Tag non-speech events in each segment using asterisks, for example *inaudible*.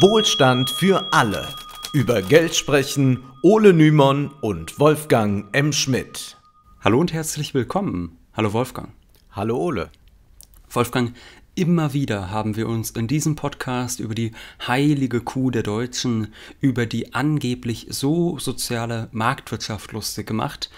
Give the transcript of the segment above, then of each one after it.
Wohlstand für alle. Über Geld sprechen Ole Nymon und Wolfgang M. Schmidt. Hallo und herzlich willkommen. Hallo Wolfgang. Hallo Ole. Wolfgang, immer wieder haben wir uns in diesem Podcast über die heilige Kuh der Deutschen, über die angeblich so soziale Marktwirtschaft lustig gemacht.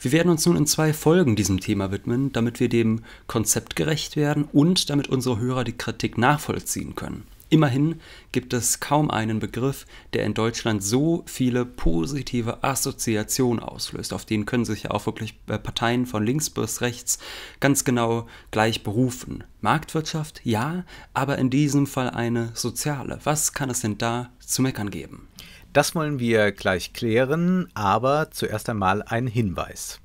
Wir werden uns nun in zwei Folgen diesem Thema widmen, damit wir dem Konzept gerecht werden und damit unsere Hörer die Kritik nachvollziehen können. Immerhin gibt es kaum einen Begriff, der in Deutschland so viele positive Assoziationen auslöst. Auf den können sich ja auch wirklich äh, Parteien von links bis rechts ganz genau gleich berufen. Marktwirtschaft, ja, aber in diesem Fall eine soziale. Was kann es denn da zu meckern geben? Das wollen wir gleich klären, aber zuerst einmal ein Hinweis.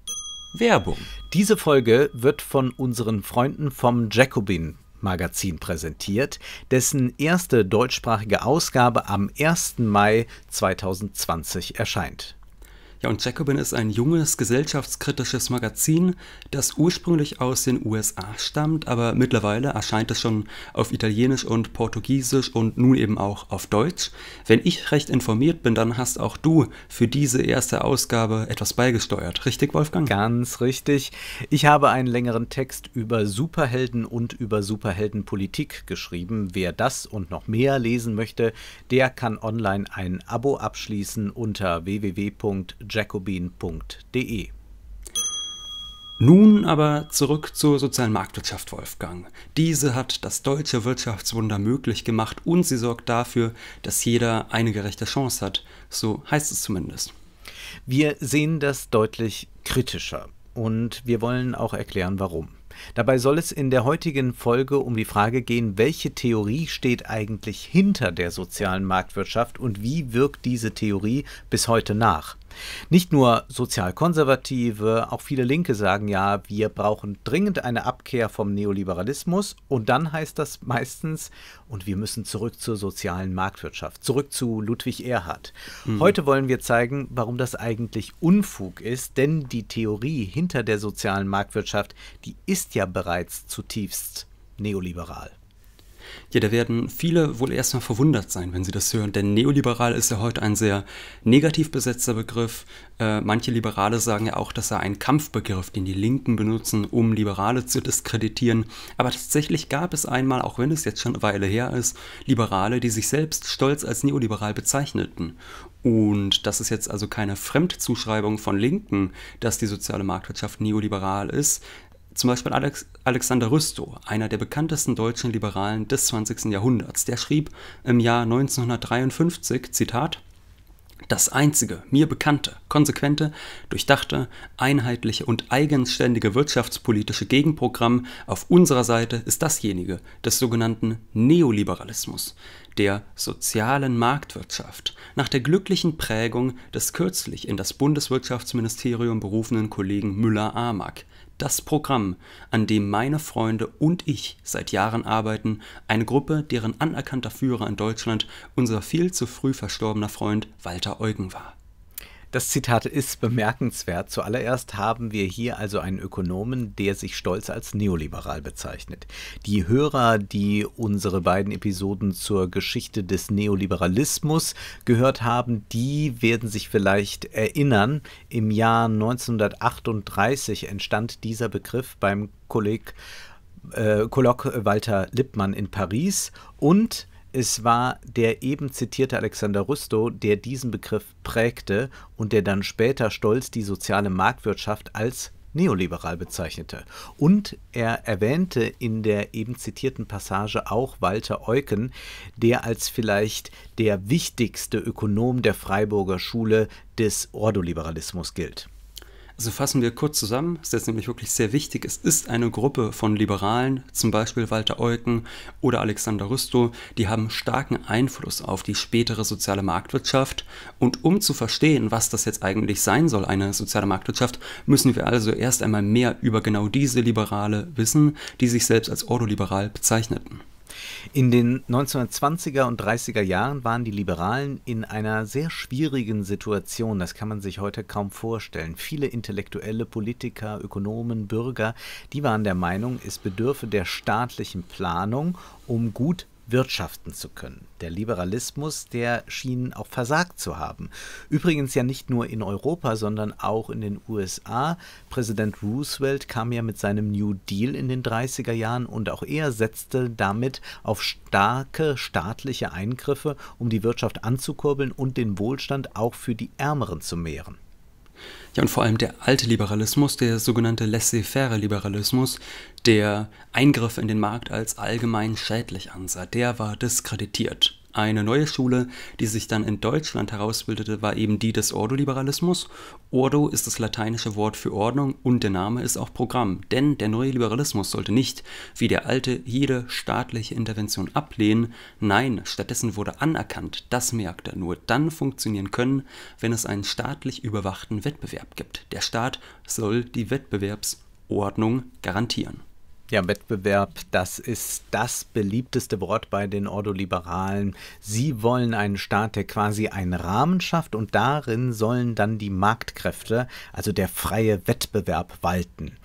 Werbung. Diese Folge wird von unseren Freunden vom Jacobin Magazin präsentiert, dessen erste deutschsprachige Ausgabe am 1. Mai 2020 erscheint. Ja, und Jacobin ist ein junges, gesellschaftskritisches Magazin, das ursprünglich aus den USA stammt, aber mittlerweile erscheint es schon auf Italienisch und Portugiesisch und nun eben auch auf Deutsch. Wenn ich recht informiert bin, dann hast auch du für diese erste Ausgabe etwas beigesteuert. Richtig, Wolfgang? Ganz richtig. Ich habe einen längeren Text über Superhelden und über Superheldenpolitik geschrieben. Wer das und noch mehr lesen möchte, der kann online ein Abo abschließen unter www jacobin.de. Nun aber zurück zur sozialen Marktwirtschaft, Wolfgang. Diese hat das deutsche Wirtschaftswunder möglich gemacht und sie sorgt dafür, dass jeder eine gerechte Chance hat. So heißt es zumindest. Wir sehen das deutlich kritischer und wir wollen auch erklären, warum. Dabei soll es in der heutigen Folge um die Frage gehen, welche Theorie steht eigentlich hinter der sozialen Marktwirtschaft und wie wirkt diese Theorie bis heute nach. Nicht nur Sozialkonservative, auch viele Linke sagen ja, wir brauchen dringend eine Abkehr vom Neoliberalismus und dann heißt das meistens, und wir müssen zurück zur sozialen Marktwirtschaft, zurück zu Ludwig Erhard. Mhm. Heute wollen wir zeigen, warum das eigentlich Unfug ist, denn die Theorie hinter der sozialen Marktwirtschaft, die ist ja bereits zutiefst neoliberal. Ja, da werden viele wohl erstmal verwundert sein, wenn sie das hören, denn neoliberal ist ja heute ein sehr negativ besetzter Begriff. Äh, manche Liberale sagen ja auch, dass er ein Kampfbegriff, den die Linken benutzen, um Liberale zu diskreditieren. Aber tatsächlich gab es einmal, auch wenn es jetzt schon eine Weile her ist, Liberale, die sich selbst stolz als neoliberal bezeichneten. Und das ist jetzt also keine Fremdzuschreibung von Linken, dass die soziale Marktwirtschaft neoliberal ist. Zum Beispiel Alex Alexander Rüstow, einer der bekanntesten deutschen Liberalen des 20. Jahrhunderts, der schrieb im Jahr 1953, Zitat, das einzige, mir bekannte, konsequente, durchdachte, einheitliche und eigenständige wirtschaftspolitische Gegenprogramm auf unserer Seite ist dasjenige des sogenannten Neoliberalismus, der sozialen Marktwirtschaft, nach der glücklichen Prägung des kürzlich in das Bundeswirtschaftsministerium berufenen Kollegen Müller-Amack, das Programm, an dem meine Freunde und ich seit Jahren arbeiten, eine Gruppe, deren anerkannter Führer in Deutschland unser viel zu früh verstorbener Freund Walter Eugen war. Das Zitat ist bemerkenswert. Zuallererst haben wir hier also einen Ökonomen, der sich stolz als neoliberal bezeichnet. Die Hörer, die unsere beiden Episoden zur Geschichte des Neoliberalismus gehört haben, die werden sich vielleicht erinnern, im Jahr 1938 entstand dieser Begriff beim Kolleg äh, Kolloq Walter Lippmann in Paris und es war der eben zitierte Alexander Rüstow, der diesen Begriff prägte und der dann später stolz die soziale Marktwirtschaft als neoliberal bezeichnete. Und er erwähnte in der eben zitierten Passage auch Walter Eucken, der als vielleicht der wichtigste Ökonom der Freiburger Schule des Ordoliberalismus gilt. Also fassen wir kurz zusammen, das ist jetzt nämlich wirklich sehr wichtig. Es ist eine Gruppe von Liberalen, zum Beispiel Walter Eucken oder Alexander Rüstow, die haben starken Einfluss auf die spätere soziale Marktwirtschaft. Und um zu verstehen, was das jetzt eigentlich sein soll, eine soziale Marktwirtschaft, müssen wir also erst einmal mehr über genau diese Liberale wissen, die sich selbst als ordoliberal bezeichneten. In den 1920er und 30er Jahren waren die Liberalen in einer sehr schwierigen Situation. Das kann man sich heute kaum vorstellen. Viele intellektuelle Politiker, Ökonomen, Bürger, die waren der Meinung, es bedürfe der staatlichen Planung, um gut wirtschaften zu können. Der Liberalismus, der schien auch versagt zu haben. Übrigens ja nicht nur in Europa, sondern auch in den USA. Präsident Roosevelt kam ja mit seinem New Deal in den 30er Jahren und auch er setzte damit auf starke staatliche Eingriffe, um die Wirtschaft anzukurbeln und den Wohlstand auch für die Ärmeren zu mehren. Ja, und vor allem der alte Liberalismus, der sogenannte laissez-faire Liberalismus, der Eingriffe in den Markt als allgemein schädlich ansah, der war diskreditiert. Eine neue Schule, die sich dann in Deutschland herausbildete, war eben die des Ordoliberalismus. Ordo ist das lateinische Wort für Ordnung und der Name ist auch Programm. Denn der neue Liberalismus sollte nicht, wie der alte, jede staatliche Intervention ablehnen. Nein, stattdessen wurde anerkannt, dass Märkte nur dann funktionieren können, wenn es einen staatlich überwachten Wettbewerb gibt. Der Staat soll die Wettbewerbsordnung garantieren. Ja, Wettbewerb, das ist das beliebteste Wort bei den Ordoliberalen. Sie wollen einen Staat, der quasi einen Rahmen schafft und darin sollen dann die Marktkräfte, also der freie Wettbewerb, walten.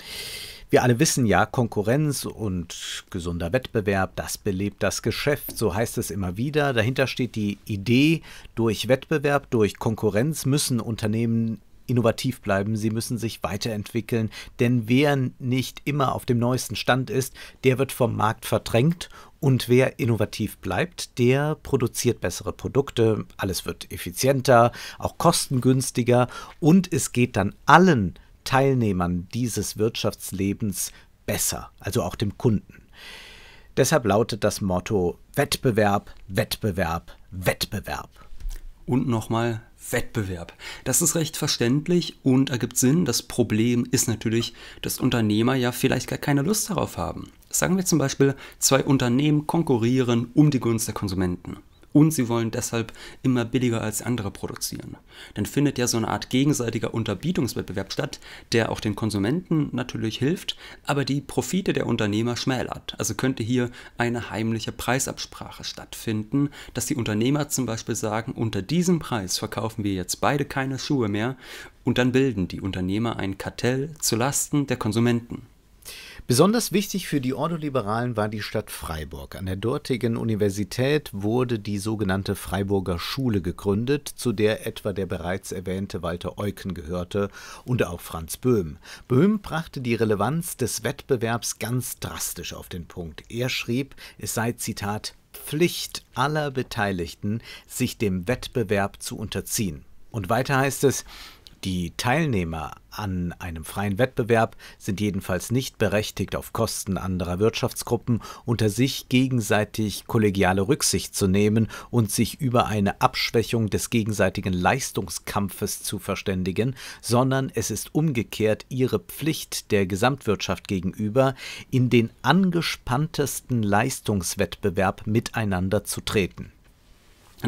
Wir alle wissen ja, Konkurrenz und gesunder Wettbewerb, das belebt das Geschäft, so heißt es immer wieder. Dahinter steht die Idee, durch Wettbewerb, durch Konkurrenz müssen Unternehmen innovativ bleiben, sie müssen sich weiterentwickeln, denn wer nicht immer auf dem neuesten Stand ist, der wird vom Markt verdrängt. Und wer innovativ bleibt, der produziert bessere Produkte, alles wird effizienter, auch kostengünstiger. Und es geht dann allen Teilnehmern dieses Wirtschaftslebens besser, also auch dem Kunden. Deshalb lautet das Motto Wettbewerb, Wettbewerb, Wettbewerb. Und nochmal Wettbewerb. Das ist recht verständlich und ergibt Sinn. Das Problem ist natürlich, dass Unternehmer ja vielleicht gar keine Lust darauf haben. Sagen wir zum Beispiel, zwei Unternehmen konkurrieren um die Gunst der Konsumenten und sie wollen deshalb immer billiger als andere produzieren. Dann findet ja so eine Art gegenseitiger Unterbietungswettbewerb statt, der auch den Konsumenten natürlich hilft, aber die Profite der Unternehmer schmälert. Also könnte hier eine heimliche Preisabsprache stattfinden, dass die Unternehmer zum Beispiel sagen, unter diesem Preis verkaufen wir jetzt beide keine Schuhe mehr und dann bilden die Unternehmer ein Kartell zu Lasten der Konsumenten. Besonders wichtig für die Ordoliberalen war die Stadt Freiburg. An der dortigen Universität wurde die sogenannte Freiburger Schule gegründet, zu der etwa der bereits erwähnte Walter Eucken gehörte und auch Franz Böhm. Böhm brachte die Relevanz des Wettbewerbs ganz drastisch auf den Punkt. Er schrieb, es sei Zitat Pflicht aller Beteiligten, sich dem Wettbewerb zu unterziehen. Und weiter heißt es, die Teilnehmer an einem freien Wettbewerb sind jedenfalls nicht berechtigt, auf Kosten anderer Wirtschaftsgruppen unter sich gegenseitig kollegiale Rücksicht zu nehmen und sich über eine Abschwächung des gegenseitigen Leistungskampfes zu verständigen, sondern es ist umgekehrt ihre Pflicht der Gesamtwirtschaft gegenüber, in den angespanntesten Leistungswettbewerb miteinander zu treten.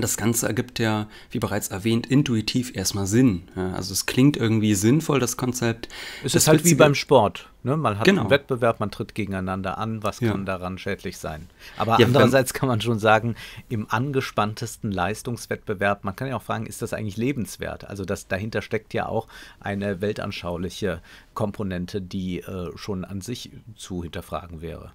Das Ganze ergibt ja, wie bereits erwähnt, intuitiv erstmal Sinn. Ja, also es klingt irgendwie sinnvoll, das Konzept. Es ist halt wie beim Sport. Ne? Man hat genau. einen Wettbewerb, man tritt gegeneinander an. Was ja. kann daran schädlich sein? Aber ja, andererseits kann man schon sagen, im angespanntesten Leistungswettbewerb, man kann ja auch fragen, ist das eigentlich lebenswert? Also das, dahinter steckt ja auch eine weltanschauliche Komponente, die äh, schon an sich zu hinterfragen wäre.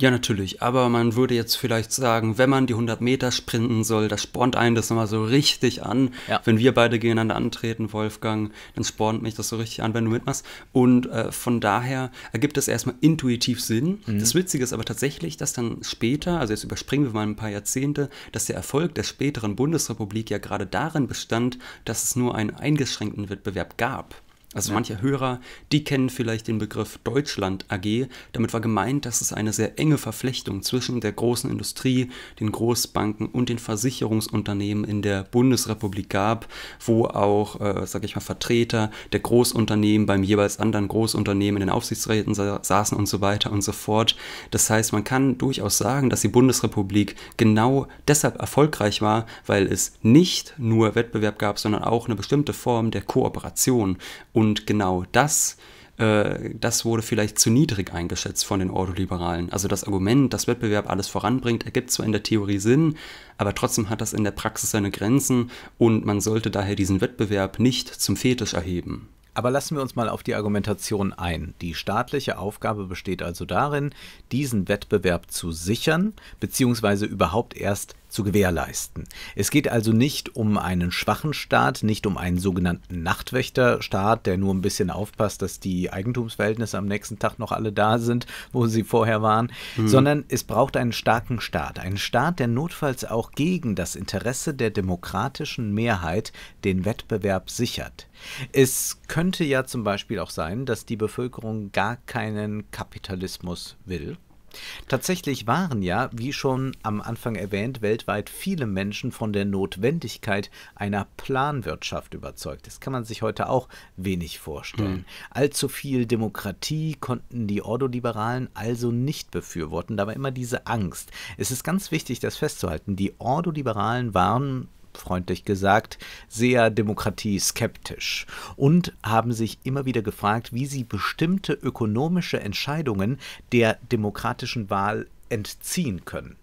Ja, natürlich, aber man würde jetzt vielleicht sagen, wenn man die 100 Meter sprinten soll, das spornt einen das nochmal so richtig an. Ja. Wenn wir beide gegeneinander antreten, Wolfgang, dann spornt mich das so richtig an, wenn du mitmachst. Und äh, von daher ergibt es erstmal intuitiv Sinn. Mhm. Das Witzige ist aber tatsächlich, dass dann später, also jetzt überspringen wir mal ein paar Jahrzehnte, dass der Erfolg der späteren Bundesrepublik ja gerade darin bestand, dass es nur einen eingeschränkten Wettbewerb gab. Also ja. manche Hörer, die kennen vielleicht den Begriff Deutschland AG. Damit war gemeint, dass es eine sehr enge Verflechtung zwischen der großen Industrie, den Großbanken und den Versicherungsunternehmen in der Bundesrepublik gab, wo auch, äh, sage ich mal, Vertreter der Großunternehmen beim jeweils anderen Großunternehmen in den Aufsichtsräten sa saßen und so weiter und so fort. Das heißt, man kann durchaus sagen, dass die Bundesrepublik genau deshalb erfolgreich war, weil es nicht nur Wettbewerb gab, sondern auch eine bestimmte Form der Kooperation. Und genau das, äh, das wurde vielleicht zu niedrig eingeschätzt von den Ordoliberalen. Also das Argument, dass Wettbewerb alles voranbringt, ergibt zwar in der Theorie Sinn, aber trotzdem hat das in der Praxis seine Grenzen und man sollte daher diesen Wettbewerb nicht zum Fetisch erheben. Aber lassen wir uns mal auf die Argumentation ein. Die staatliche Aufgabe besteht also darin, diesen Wettbewerb zu sichern, beziehungsweise überhaupt erst zu gewährleisten. Es geht also nicht um einen schwachen Staat, nicht um einen sogenannten Nachtwächterstaat, der nur ein bisschen aufpasst, dass die Eigentumsverhältnisse am nächsten Tag noch alle da sind, wo sie vorher waren, mhm. sondern es braucht einen starken Staat, einen Staat, der notfalls auch gegen das Interesse der demokratischen Mehrheit den Wettbewerb sichert. Es könnte ja zum Beispiel auch sein, dass die Bevölkerung gar keinen Kapitalismus will Tatsächlich waren ja, wie schon am Anfang erwähnt, weltweit viele Menschen von der Notwendigkeit einer Planwirtschaft überzeugt. Das kann man sich heute auch wenig vorstellen. Mhm. Allzu viel Demokratie konnten die Ordoliberalen also nicht befürworten. Da war immer diese Angst. Es ist ganz wichtig, das festzuhalten. Die Ordoliberalen waren freundlich gesagt, sehr demokratieskeptisch und haben sich immer wieder gefragt, wie sie bestimmte ökonomische Entscheidungen der demokratischen Wahl entziehen können.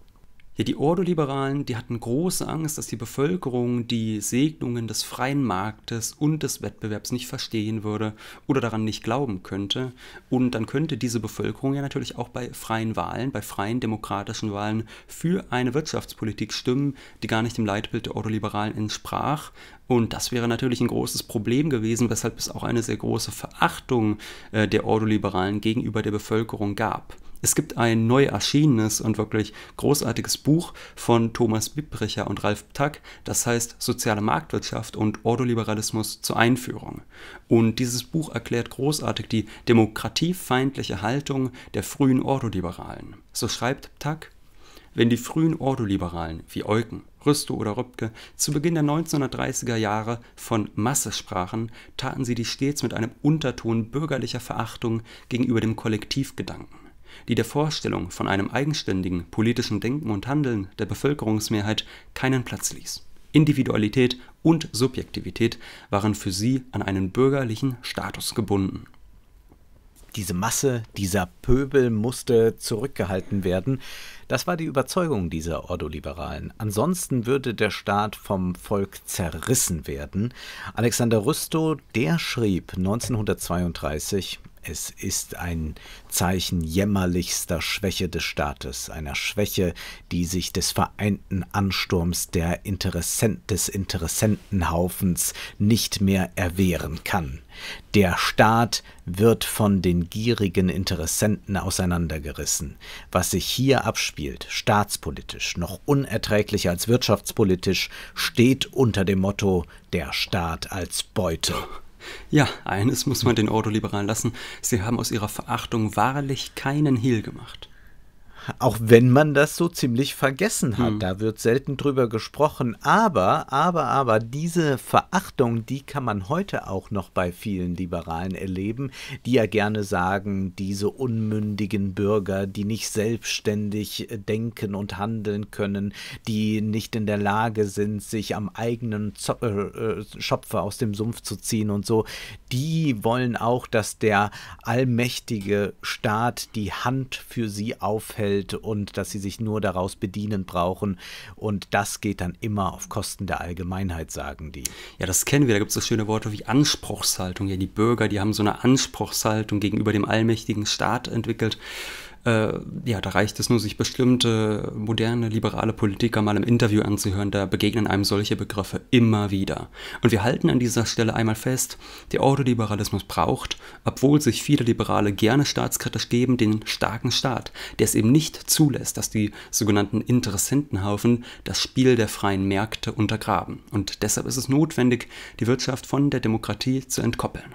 Ja, die Ordoliberalen, die hatten große Angst, dass die Bevölkerung die Segnungen des freien Marktes und des Wettbewerbs nicht verstehen würde oder daran nicht glauben könnte. Und dann könnte diese Bevölkerung ja natürlich auch bei freien Wahlen, bei freien demokratischen Wahlen für eine Wirtschaftspolitik stimmen, die gar nicht dem Leitbild der Ordoliberalen entsprach. Und das wäre natürlich ein großes Problem gewesen, weshalb es auch eine sehr große Verachtung äh, der Ordoliberalen gegenüber der Bevölkerung gab. Es gibt ein neu erschienenes und wirklich großartiges Buch von Thomas Bibbricher und Ralf Ptack, das heißt Soziale Marktwirtschaft und Ordoliberalismus zur Einführung. Und dieses Buch erklärt großartig die demokratiefeindliche Haltung der frühen Ordoliberalen. So schreibt Ptack, wenn die frühen Ordoliberalen wie Eucken, Rüstow oder Rübke zu Beginn der 1930er Jahre von Masse sprachen, taten sie dies stets mit einem Unterton bürgerlicher Verachtung gegenüber dem Kollektivgedanken die der Vorstellung von einem eigenständigen politischen Denken und Handeln der Bevölkerungsmehrheit keinen Platz ließ. Individualität und Subjektivität waren für sie an einen bürgerlichen Status gebunden. Diese Masse, dieser Pöbel musste zurückgehalten werden. Das war die Überzeugung dieser Ordoliberalen. Ansonsten würde der Staat vom Volk zerrissen werden. Alexander Rüstow, der schrieb 1932 es ist ein Zeichen jämmerlichster Schwäche des Staates, einer Schwäche, die sich des vereinten Ansturms der Interessent des Interessentenhaufens nicht mehr erwehren kann. Der Staat wird von den gierigen Interessenten auseinandergerissen. Was sich hier abspielt, staatspolitisch, noch unerträglicher als wirtschaftspolitisch, steht unter dem Motto der Staat als Beute. Ja, eines muss man den Ordoliberalen lassen. Sie haben aus ihrer Verachtung wahrlich keinen Hehl gemacht. Auch wenn man das so ziemlich vergessen hat. Hm. Da wird selten drüber gesprochen. Aber, aber, aber, diese Verachtung, die kann man heute auch noch bei vielen Liberalen erleben, die ja gerne sagen, diese unmündigen Bürger, die nicht selbstständig äh, denken und handeln können, die nicht in der Lage sind, sich am eigenen äh, äh, Schopfer aus dem Sumpf zu ziehen und so, die wollen auch, dass der allmächtige Staat die Hand für sie aufhält Welt und dass sie sich nur daraus bedienen brauchen. Und das geht dann immer auf Kosten der Allgemeinheit, sagen die. Ja, das kennen wir. Da gibt es so schöne Worte wie Anspruchshaltung. Ja, die Bürger, die haben so eine Anspruchshaltung gegenüber dem allmächtigen Staat entwickelt. Äh, ja, da reicht es nur, sich bestimmte moderne liberale Politiker mal im Interview anzuhören, da begegnen einem solche Begriffe immer wieder. Und wir halten an dieser Stelle einmal fest, der Ordoliberalismus braucht, obwohl sich viele Liberale gerne staatskritisch geben, den starken Staat, der es eben nicht zulässt, dass die sogenannten Interessentenhaufen das Spiel der freien Märkte untergraben. Und deshalb ist es notwendig, die Wirtschaft von der Demokratie zu entkoppeln.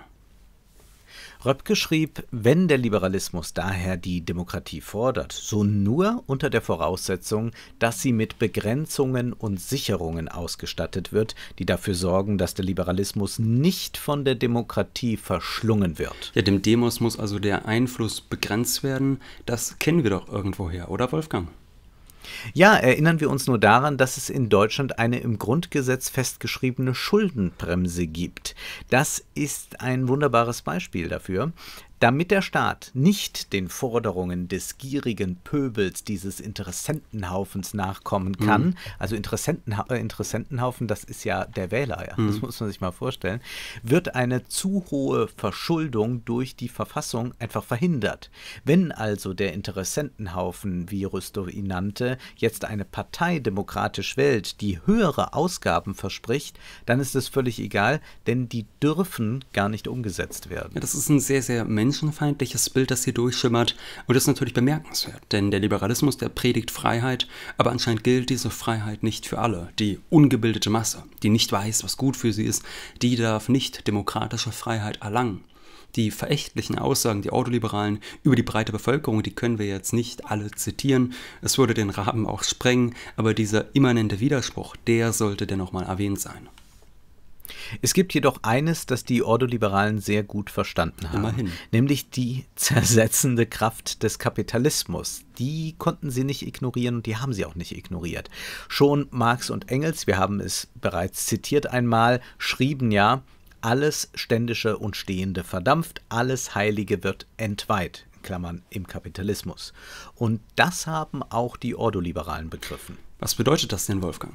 Röpke schrieb, wenn der Liberalismus daher die Demokratie fordert, so nur unter der Voraussetzung, dass sie mit Begrenzungen und Sicherungen ausgestattet wird, die dafür sorgen, dass der Liberalismus nicht von der Demokratie verschlungen wird. Ja, dem Demos muss also der Einfluss begrenzt werden. Das kennen wir doch irgendwoher, oder Wolfgang? Ja, erinnern wir uns nur daran, dass es in Deutschland eine im Grundgesetz festgeschriebene Schuldenbremse gibt. Das ist ein wunderbares Beispiel dafür. Damit der Staat nicht den Forderungen des gierigen Pöbels dieses Interessentenhaufens nachkommen kann, mhm. also Interessentenha äh, Interessentenhaufen, das ist ja der Wähler, ja, mhm. das muss man sich mal vorstellen, wird eine zu hohe Verschuldung durch die Verfassung einfach verhindert. Wenn also der Interessentenhaufen, wie Rüstow ihn nannte, jetzt eine Partei demokratisch wählt, die höhere Ausgaben verspricht, dann ist es völlig egal, denn die dürfen gar nicht umgesetzt werden. Ja, das ist ein sehr, sehr menschenfeindliches Bild, das hier durchschimmert. Und das ist natürlich bemerkenswert, denn der Liberalismus, der predigt Freiheit, aber anscheinend gilt diese Freiheit nicht für alle. Die ungebildete Masse, die nicht weiß, was gut für sie ist, die darf nicht demokratische Freiheit erlangen. Die verächtlichen Aussagen, die Autoliberalen über die breite Bevölkerung, die können wir jetzt nicht alle zitieren. Es würde den Rahmen auch sprengen, aber dieser immanente Widerspruch, der sollte dennoch mal erwähnt sein. Es gibt jedoch eines, das die Ordoliberalen sehr gut verstanden haben, Immerhin. nämlich die zersetzende Kraft des Kapitalismus. Die konnten sie nicht ignorieren und die haben sie auch nicht ignoriert. Schon Marx und Engels, wir haben es bereits zitiert einmal, schrieben ja, alles Ständische und Stehende verdampft, alles Heilige wird entweiht. Klammern im Kapitalismus. Und das haben auch die Ordoliberalen begriffen. Was bedeutet das denn, Wolfgang?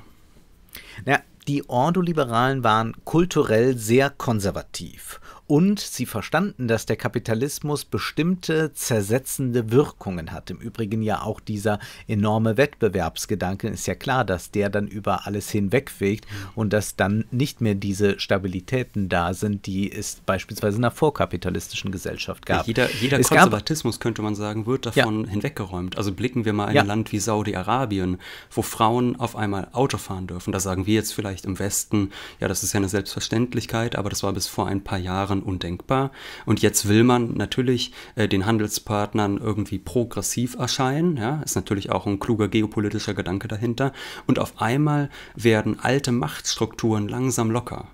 Ja, die Ordoliberalen waren kulturell sehr konservativ und sie verstanden, dass der Kapitalismus bestimmte zersetzende Wirkungen hat. Im Übrigen ja auch dieser enorme Wettbewerbsgedanke ist ja klar, dass der dann über alles hinwegfegt und dass dann nicht mehr diese Stabilitäten da sind, die es beispielsweise in einer vorkapitalistischen Gesellschaft gab. Jeder, jeder Konservatismus, gab, könnte man sagen, wird davon ja. hinweggeräumt. Also blicken wir mal in ja. ein Land wie Saudi-Arabien, wo Frauen auf einmal Auto fahren dürfen. Da sagen wir jetzt vielleicht im Westen, ja, das ist ja eine Selbstverständlichkeit, aber das war bis vor ein paar Jahren Jahren undenkbar. Und jetzt will man natürlich äh, den Handelspartnern irgendwie progressiv erscheinen. Ja, ist natürlich auch ein kluger geopolitischer Gedanke dahinter. Und auf einmal werden alte Machtstrukturen langsam locker.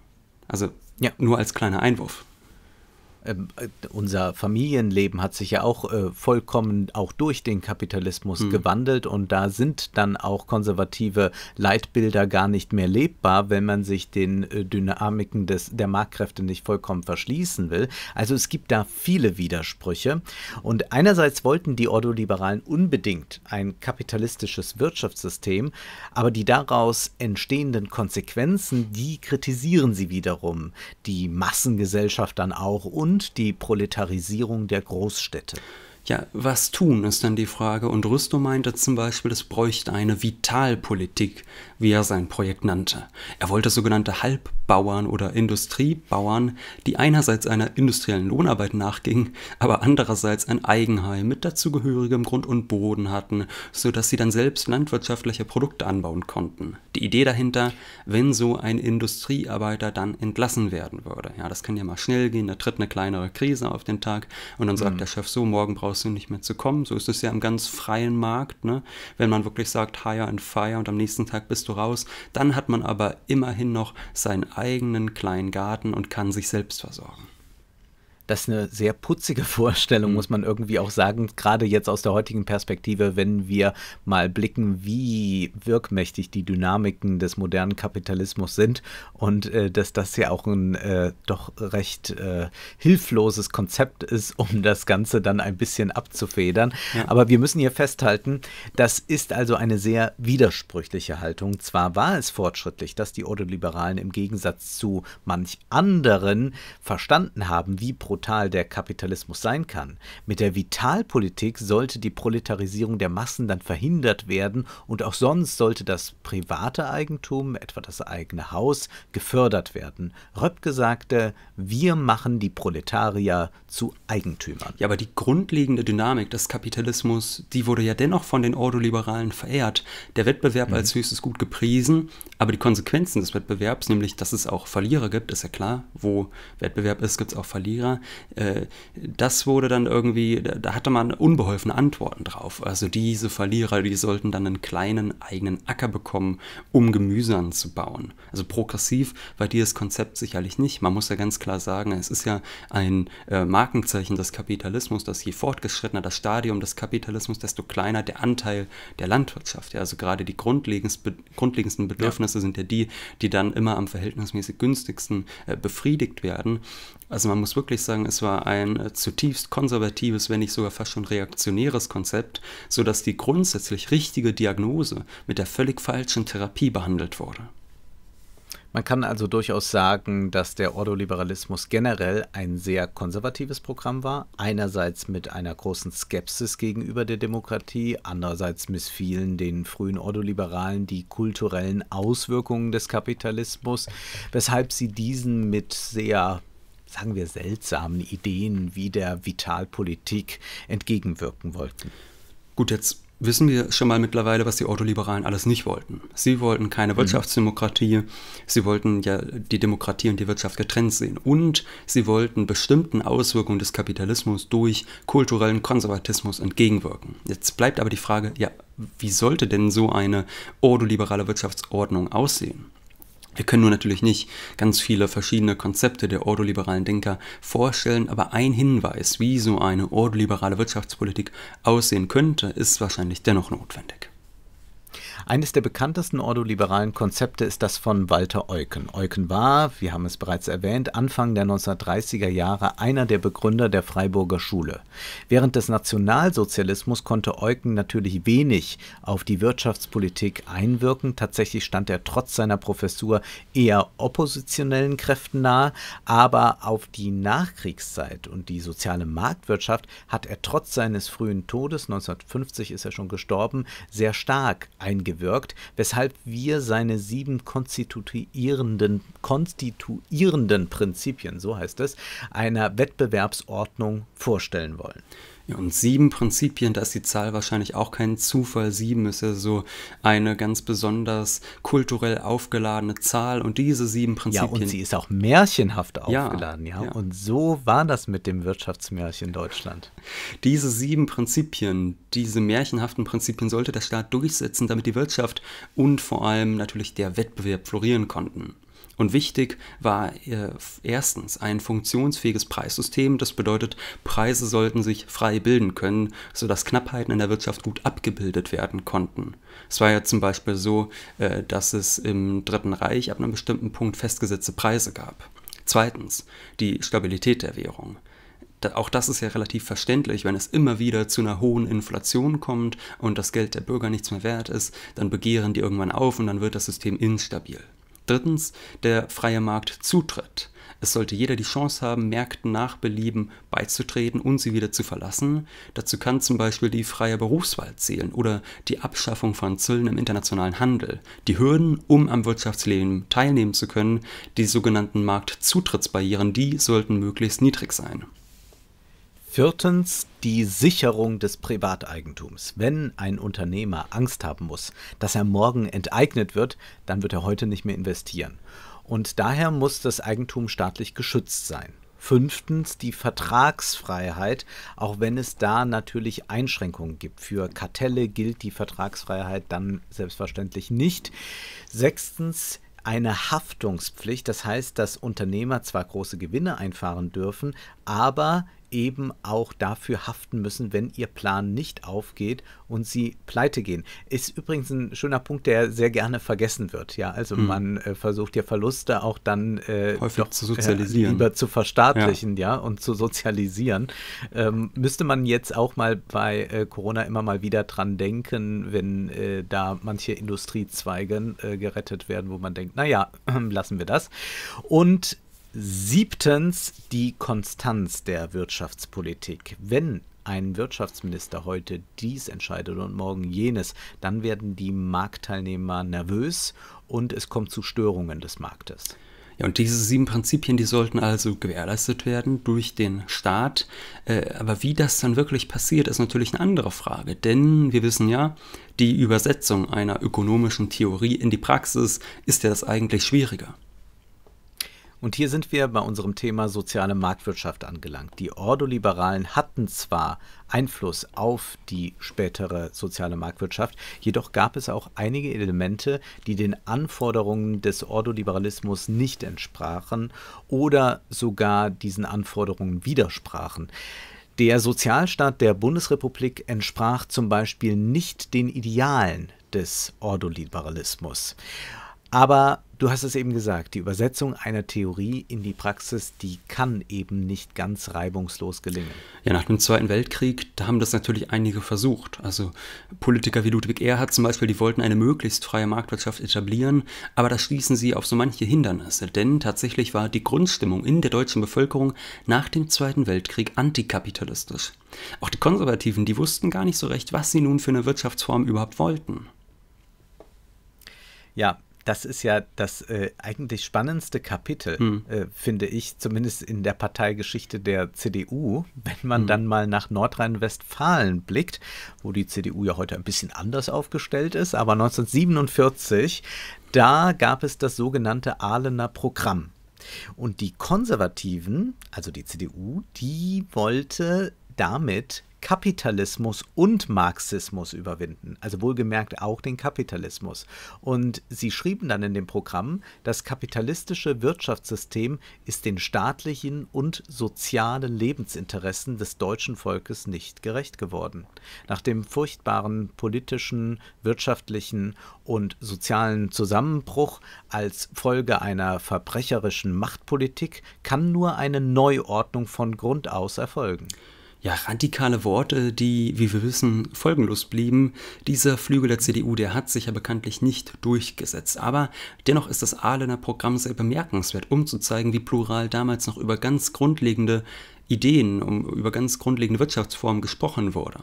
Also ja. nur als kleiner Einwurf. Ähm, äh, unser Familienleben hat sich ja auch äh, vollkommen auch durch den Kapitalismus mhm. gewandelt und da sind dann auch konservative Leitbilder gar nicht mehr lebbar, wenn man sich den äh, Dynamiken des, der Marktkräfte nicht vollkommen verschließen will. Also es gibt da viele Widersprüche und einerseits wollten die Ordoliberalen unbedingt ein kapitalistisches Wirtschaftssystem, aber die daraus entstehenden Konsequenzen, die kritisieren sie wiederum. Die Massengesellschaft dann auch und und die Proletarisierung der Großstädte. Ja, was tun, ist dann die Frage. Und Rüstow meinte zum Beispiel, es bräuchte eine Vitalpolitik, wie er sein Projekt nannte. Er wollte sogenannte Halbbauern oder Industriebauern, die einerseits einer industriellen Lohnarbeit nachgingen, aber andererseits ein Eigenheim mit dazugehörigem Grund und Boden hatten, sodass sie dann selbst landwirtschaftliche Produkte anbauen konnten. Die Idee dahinter, wenn so ein Industriearbeiter dann entlassen werden würde. Ja, das kann ja mal schnell gehen, da tritt eine kleinere Krise auf den Tag und dann sagt mhm. der Chef so, morgen brauchst du nicht mehr zu kommen. So ist es ja im ganz freien Markt, ne? wenn man wirklich sagt, hire and fire und am nächsten Tag bist du raus. Dann hat man aber immerhin noch seinen eigenen kleinen Garten und kann sich selbst versorgen. Das ist eine sehr putzige *laughs* Vorstellung, mhm. muss man irgendwie auch sagen, gerade jetzt aus der heutigen Perspektive, wenn wir mal blicken, wie wirkmächtig die Dynamiken des modernen Kapitalismus sind und äh, dass das ja auch ein äh, doch recht äh, hilfloses Konzept ist, um das Ganze dann ein bisschen abzufedern. Ja. Aber wir müssen hier festhalten, das ist also eine sehr widersprüchliche Haltung. Zwar war es fortschrittlich, dass die Ordoliberalen im Gegensatz zu manch anderen verstanden haben, wie pro brutal der Kapitalismus sein kann. Mit der Vitalpolitik sollte die Proletarisierung der Massen dann verhindert werden und auch sonst sollte das private Eigentum, etwa das eigene Haus, gefördert werden. Röpke sagte, wir machen die Proletarier zu Eigentümern. Ja, aber die grundlegende Dynamik des Kapitalismus, die wurde ja dennoch von den Ordoliberalen verehrt. Der Wettbewerb mhm. als höchstes Gut gepriesen, aber die Konsequenzen des Wettbewerbs, nämlich dass es auch Verlierer gibt, ist ja klar. Wo Wettbewerb ist, gibt es auch Verlierer. Äh, das wurde dann irgendwie, da hatte man unbeholfene Antworten drauf. Also diese Verlierer, die sollten dann einen kleinen eigenen Acker bekommen, um Gemüse anzubauen. Also progressiv war dieses Konzept sicherlich nicht. Man muss ja ganz klar sagen, es ist ja ein äh, Markenzeichen des Kapitalismus, dass je fortgeschrittener das Stadium des Kapitalismus, desto kleiner der Anteil der Landwirtschaft. Ja, also gerade die grundlegendsten Bedürfnisse ja. sind ja die, die dann immer am verhältnismäßig günstigsten äh, befriedigt werden. Also man muss wirklich sagen, es war ein äh, zutiefst konservatives, wenn nicht sogar fast schon reaktionäres Konzept, sodass die grundsätzlich richtige Diagnose mit der völlig falschen Therapie behandelt wurde. Man kann also durchaus sagen, dass der Ordoliberalismus generell ein sehr konservatives Programm war. Einerseits mit einer großen Skepsis gegenüber der Demokratie, andererseits missfielen den frühen Ordoliberalen die kulturellen Auswirkungen des Kapitalismus, weshalb sie diesen mit sehr sagen wir, seltsamen Ideen wie der Vitalpolitik entgegenwirken wollten. Gut, jetzt wissen wir schon mal mittlerweile, was die Ordoliberalen alles nicht wollten. Sie wollten keine mhm. Wirtschaftsdemokratie, sie wollten ja die Demokratie und die Wirtschaft getrennt sehen und sie wollten bestimmten Auswirkungen des Kapitalismus durch kulturellen Konservatismus entgegenwirken. Jetzt bleibt aber die Frage, ja, wie sollte denn so eine ordoliberale Wirtschaftsordnung aussehen? Wir können nur natürlich nicht ganz viele verschiedene Konzepte der ordoliberalen Denker vorstellen, aber ein Hinweis, wie so eine ordoliberale Wirtschaftspolitik aussehen könnte, ist wahrscheinlich dennoch notwendig. Eines der bekanntesten ordoliberalen Konzepte ist das von Walter Eucken. Eucken war, wir haben es bereits erwähnt, Anfang der 1930er Jahre einer der Begründer der Freiburger Schule. Während des Nationalsozialismus konnte Eucken natürlich wenig auf die Wirtschaftspolitik einwirken. Tatsächlich stand er trotz seiner Professur eher oppositionellen Kräften nahe, aber auf die Nachkriegszeit und die soziale Marktwirtschaft hat er trotz seines frühen Todes, 1950 ist er schon gestorben, sehr stark eingewirkt gewirkt, weshalb wir seine sieben konstituierenden, konstituierenden Prinzipien, so heißt es, einer Wettbewerbsordnung vorstellen wollen. Ja, und sieben Prinzipien, da ist die Zahl wahrscheinlich auch kein Zufall. Sieben ist ja so eine ganz besonders kulturell aufgeladene Zahl. Und diese sieben Prinzipien. Ja, und sie ist auch märchenhaft aufgeladen, ja. ja. Und so war das mit dem Wirtschaftsmärchen Deutschland. Diese sieben Prinzipien, diese märchenhaften Prinzipien sollte der Staat durchsetzen, damit die Wirtschaft und vor allem natürlich der Wettbewerb florieren konnten. Und wichtig war äh, erstens ein funktionsfähiges Preissystem. Das bedeutet, Preise sollten sich frei bilden können, sodass Knappheiten in der Wirtschaft gut abgebildet werden konnten. Es war ja zum Beispiel so, äh, dass es im Dritten Reich ab einem bestimmten Punkt festgesetzte Preise gab. Zweitens, die Stabilität der Währung auch das ist ja relativ verständlich, wenn es immer wieder zu einer hohen Inflation kommt und das Geld der Bürger nichts mehr wert ist, dann begehren die irgendwann auf und dann wird das System instabil. Drittens der freie Marktzutritt. Es sollte jeder die Chance haben, Märkten nach Belieben beizutreten und sie wieder zu verlassen. Dazu kann zum Beispiel die freie Berufswahl zählen oder die Abschaffung von Zöllen im internationalen Handel. Die Hürden, um am Wirtschaftsleben teilnehmen zu können, die sogenannten Marktzutrittsbarrieren, die sollten möglichst niedrig sein. Viertens die Sicherung des Privateigentums. Wenn ein Unternehmer Angst haben muss, dass er morgen enteignet wird, dann wird er heute nicht mehr investieren. Und daher muss das Eigentum staatlich geschützt sein. Fünftens die Vertragsfreiheit, auch wenn es da natürlich Einschränkungen gibt. Für Kartelle gilt die Vertragsfreiheit dann selbstverständlich nicht. Sechstens eine Haftungspflicht, das heißt, dass Unternehmer zwar große Gewinne einfahren dürfen, aber eben auch dafür haften müssen, wenn ihr Plan nicht aufgeht und sie pleite gehen. Ist übrigens ein schöner Punkt, der sehr gerne vergessen wird. Ja, also hm. man äh, versucht ja Verluste auch dann äh, häufig zu sozialisieren, äh, lieber zu verstaatlichen, ja, ja und zu sozialisieren. Ähm, müsste man jetzt auch mal bei äh, Corona immer mal wieder dran denken, wenn äh, da manche Industriezweige äh, gerettet werden, wo man denkt, naja, *clears throat* lassen wir das. Und Siebtens die Konstanz der Wirtschaftspolitik. Wenn ein Wirtschaftsminister heute dies entscheidet und morgen jenes, dann werden die Marktteilnehmer nervös und es kommt zu Störungen des Marktes. Ja, und diese sieben Prinzipien, die sollten also gewährleistet werden durch den Staat. Äh, aber wie das dann wirklich passiert, ist natürlich eine andere Frage. Denn wir wissen ja, die Übersetzung einer ökonomischen Theorie in die Praxis ist ja das eigentlich schwieriger. Und hier sind wir bei unserem Thema soziale Marktwirtschaft angelangt. Die Ordoliberalen hatten zwar Einfluss auf die spätere soziale Marktwirtschaft, jedoch gab es auch einige Elemente, die den Anforderungen des Ordoliberalismus nicht entsprachen oder sogar diesen Anforderungen widersprachen. Der Sozialstaat der Bundesrepublik entsprach zum Beispiel nicht den Idealen des Ordoliberalismus. Aber du hast es eben gesagt, die Übersetzung einer Theorie in die Praxis, die kann eben nicht ganz reibungslos gelingen. Ja, nach dem Zweiten Weltkrieg, da haben das natürlich einige versucht. Also Politiker wie Ludwig Erhard zum Beispiel, die wollten eine möglichst freie Marktwirtschaft etablieren, aber da stießen sie auf so manche Hindernisse. Denn tatsächlich war die Grundstimmung in der deutschen Bevölkerung nach dem Zweiten Weltkrieg antikapitalistisch. Auch die Konservativen, die wussten gar nicht so recht, was sie nun für eine Wirtschaftsform überhaupt wollten. Ja, das ist ja das äh, eigentlich spannendste Kapitel, hm. äh, finde ich, zumindest in der Parteigeschichte der CDU, wenn man hm. dann mal nach Nordrhein-Westfalen blickt, wo die CDU ja heute ein bisschen anders aufgestellt ist, aber 1947, da gab es das sogenannte Ahlener Programm. Und die Konservativen, also die CDU, die wollte damit Kapitalismus und Marxismus überwinden, also wohlgemerkt auch den Kapitalismus. Und sie schrieben dann in dem Programm, das kapitalistische Wirtschaftssystem ist den staatlichen und sozialen Lebensinteressen des deutschen Volkes nicht gerecht geworden. Nach dem furchtbaren politischen, wirtschaftlichen und sozialen Zusammenbruch als Folge einer verbrecherischen Machtpolitik kann nur eine Neuordnung von Grund aus erfolgen ja, radikale Worte, die, wie wir wissen, folgenlos blieben. Dieser Flügel der CDU, der hat sich ja bekanntlich nicht durchgesetzt. Aber dennoch ist das Ahlener Programm sehr bemerkenswert, um zu zeigen, wie plural damals noch über ganz grundlegende Ideen, um, über ganz grundlegende Wirtschaftsformen gesprochen wurde.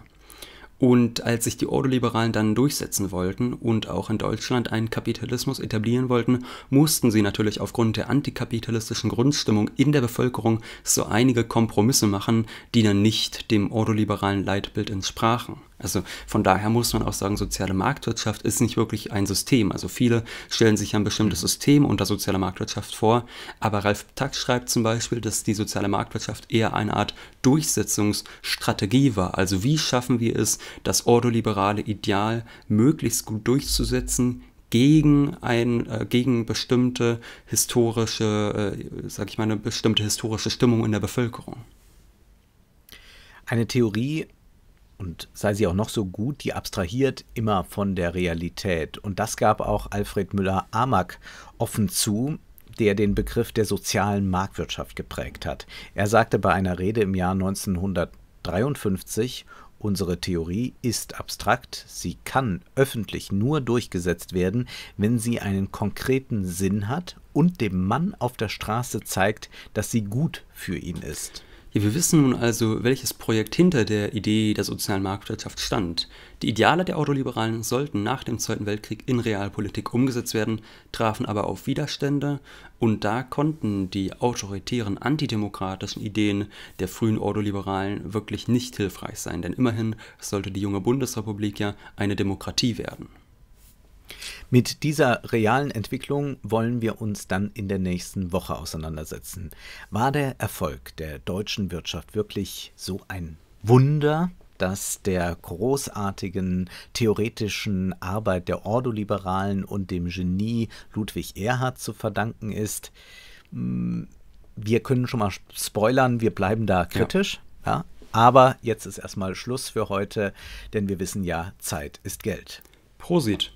Und als sich die Ordoliberalen dann durchsetzen wollten und auch in Deutschland einen Kapitalismus etablieren wollten, mussten sie natürlich aufgrund der antikapitalistischen Grundstimmung in der Bevölkerung so einige Kompromisse machen, die dann nicht dem ordoliberalen Leitbild entsprachen. Also von daher muss man auch sagen, soziale Marktwirtschaft ist nicht wirklich ein System. Also viele stellen sich ein bestimmtes mhm. System unter sozialer Marktwirtschaft vor, aber Ralf Tack schreibt zum Beispiel, dass die soziale Marktwirtschaft eher eine Art Durchsetzungsstrategie war. Also wie schaffen wir es, das ordoliberale Ideal möglichst gut durchzusetzen gegen ein äh, gegen bestimmte historische, äh, sag ich mal, eine bestimmte historische Stimmung in der Bevölkerung. Eine Theorie und sei sie auch noch so gut, die abstrahiert immer von der Realität. Und das gab auch Alfred Müller-Amack offen zu, der den Begriff der sozialen Marktwirtschaft geprägt hat. Er sagte bei einer Rede im Jahr 1953, Unsere Theorie ist abstrakt, sie kann öffentlich nur durchgesetzt werden, wenn sie einen konkreten Sinn hat und dem Mann auf der Straße zeigt, dass sie gut für ihn ist. Ja, wir wissen nun also, welches Projekt hinter der Idee der sozialen Marktwirtschaft stand. Die Ideale der Autoliberalen sollten nach dem Zweiten Weltkrieg in Realpolitik umgesetzt werden, trafen aber auf Widerstände und da konnten die autoritären antidemokratischen Ideen der frühen Ordoliberalen wirklich nicht hilfreich sein, denn immerhin sollte die junge Bundesrepublik ja eine Demokratie werden. Mit dieser realen Entwicklung wollen wir uns dann in der nächsten Woche auseinandersetzen. War der Erfolg der deutschen Wirtschaft wirklich so ein Wunder, das der großartigen theoretischen Arbeit der Ordoliberalen und dem Genie Ludwig Erhard zu verdanken ist? Hm, wir können schon mal spoilern, wir bleiben da kritisch. Ja. ja. Aber jetzt ist erstmal Schluss für heute, denn wir wissen ja, Zeit ist Geld. Prosit.